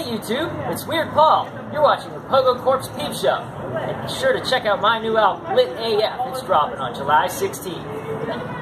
Hey YouTube, it's Weird Paul. You're watching the Pogo Corpse Peep Show. And be sure to check out my new album, Lit AF. It's dropping on July 16th.